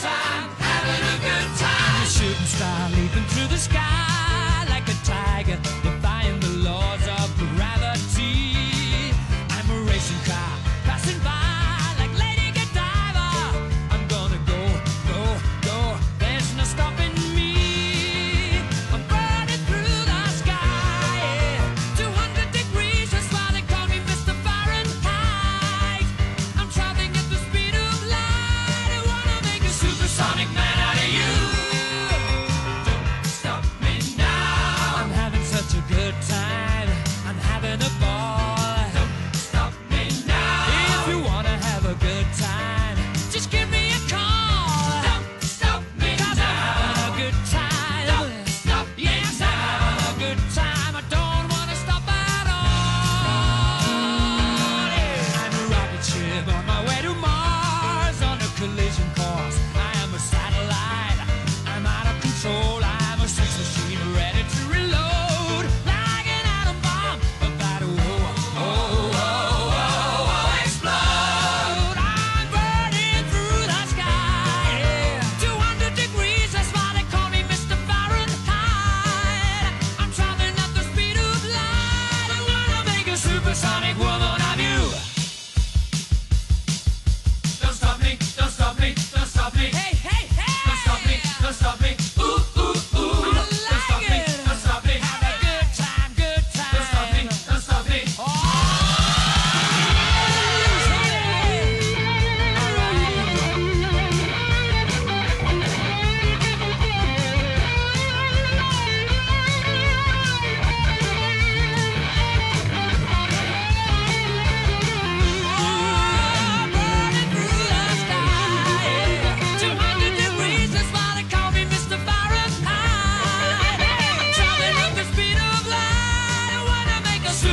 time, having a good time. Shooting stop.